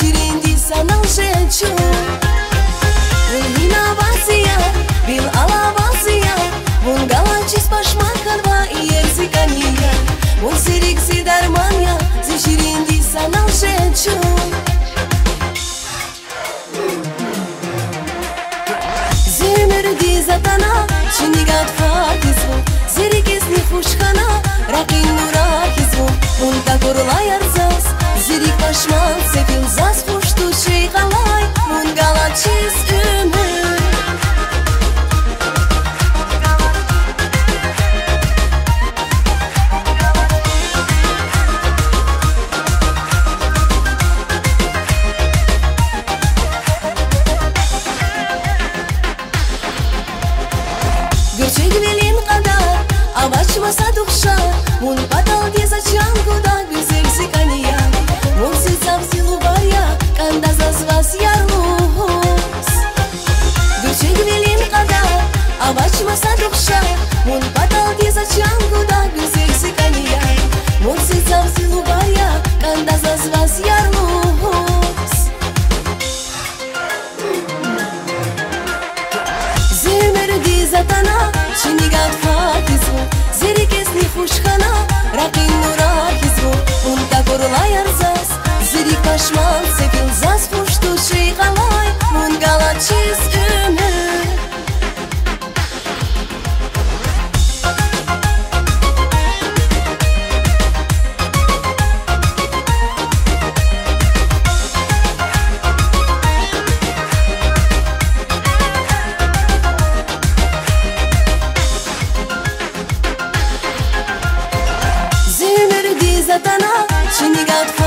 Şirindi sanang şeçu Bulina vasiya Bil ala vasiya Bun galaçis paşmakan va Iyerzi kaniya Bun siriksi darmanya Zişirindi sanang şeçu Zirmerdi zatana Şinigat fakizu Zirikesli fuşkana Rakin nurakizun Bun takurlayar zas Zirik paşmakan овач маса душа мун падал де зачанку да гүзел сикания мун сыцав силу баря канда зазвас ярлус дучег велин када овач маса душа мун падал де зачанку да гүзел сикания мун сыцав силу баря канда зазвас ярлус Zimmer dieser Tana, Chinigal душман Секил за спушту шигалай Мун галачиз өмір Zümür diz atana, şimdi gat